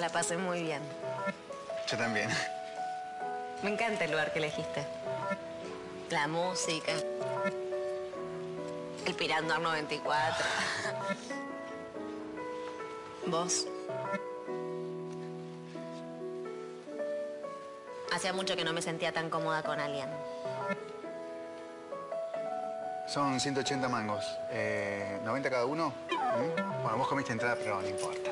La pasé muy bien. Yo también. Me encanta el lugar que elegiste. La música. El Pirandor 94. Vos. Hacía mucho que no me sentía tan cómoda con alguien. Son 180 mangos. Eh, ¿90 cada uno? ¿Mm? Bueno, vos comiste entrada, pero no importa.